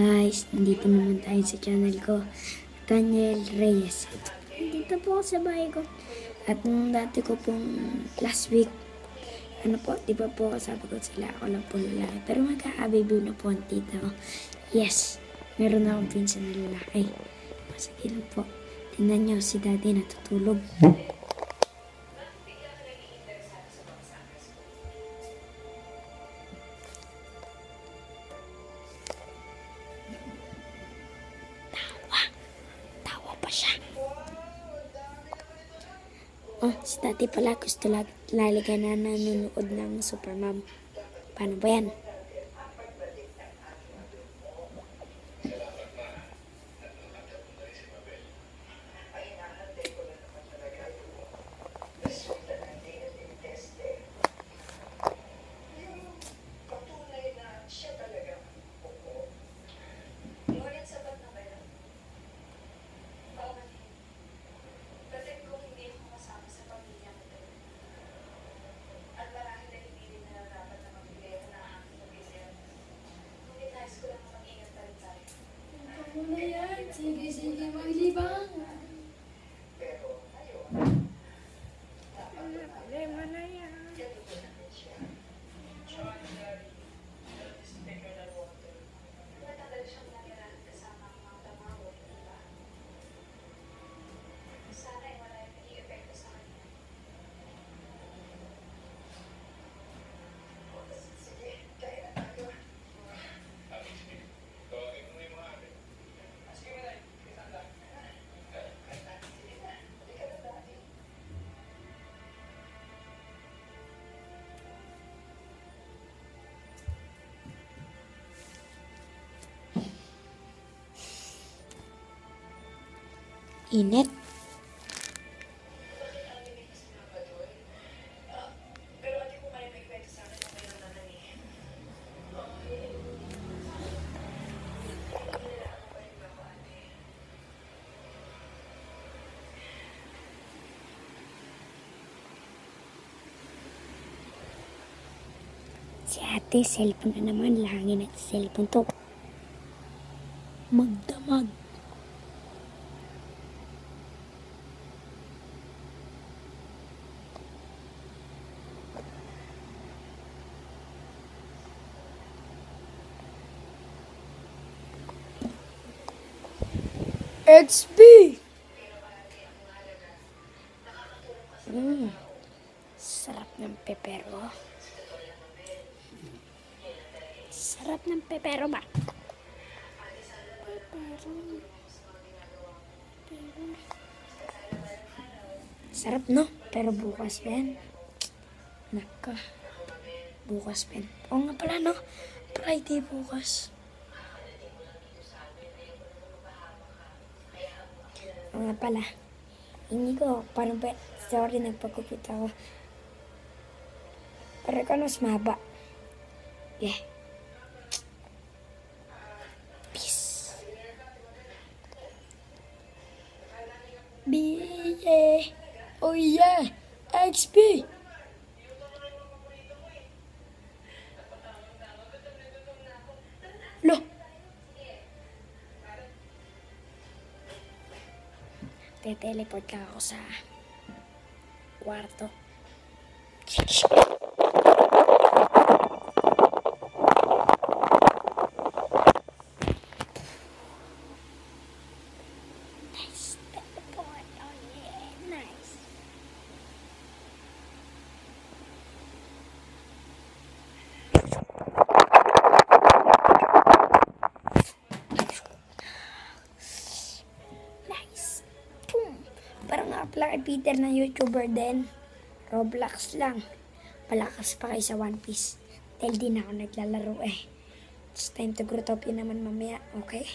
guys, nandito naman tayo sa channel ko, Daniel Reyes. Dito po sa bahay ko. At nung dati ko pong last week, ano po, di ba po sabi ko sila ako lang po lalaki. Pero magkakababy na po ang tita ko. Yes, meron akong pinsan na lalaki. Masakit lang po. Tingnan niyo si daddy natutulog. Oh, si dati pala gusto lag laliga na nanonood ng Supermom. Paano ba yan? Ano na yan? Sige, sige, maglibang. Init. Si ate, cellphone na naman. Lagi na cellphone to. XB! Mm. Sarap ng pepero. Sarap ng pepero ba? Pepero. Pepero. Sarap no? Pero bukas yan. Naka. Bukas yan. Oo nga pala no? Friday bukas. Nga pala. Hindi ko, parang pa, sorry, nagpagupit ako. Pero ikaw mas mahaba. Yeah. Peace. B-A. Oh yeah! XP! de tele, pues cuarto. Parang na-apply Peter na YouTuber din. Roblox lang. Palakas pa kayo sa One Piece. Dahil di na ako naglalaro eh. It's time to Grotopia naman mamaya, okay?